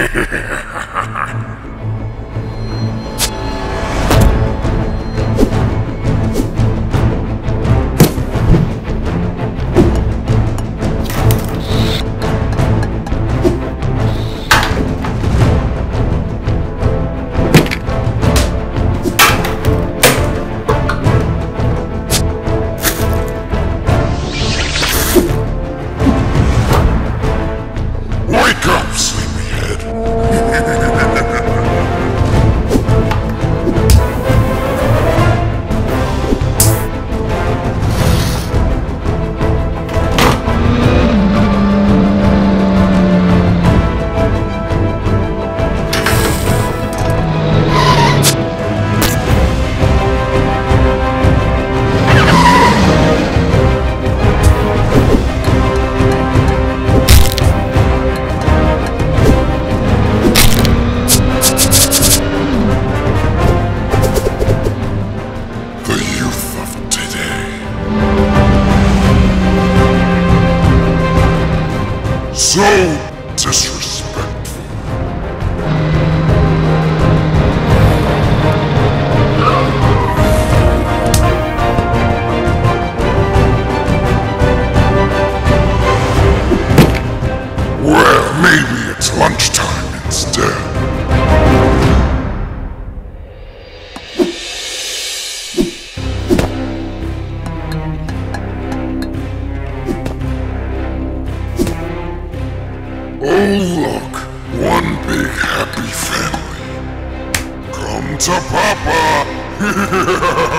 Yeah. so disrespectful. Oh look, one big happy family. Come to Papa!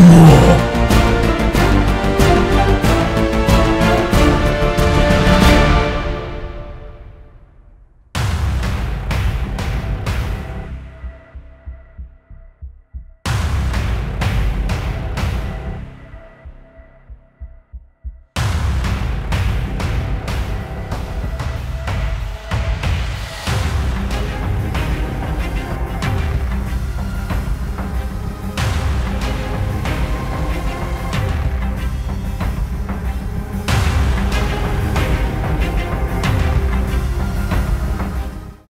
No.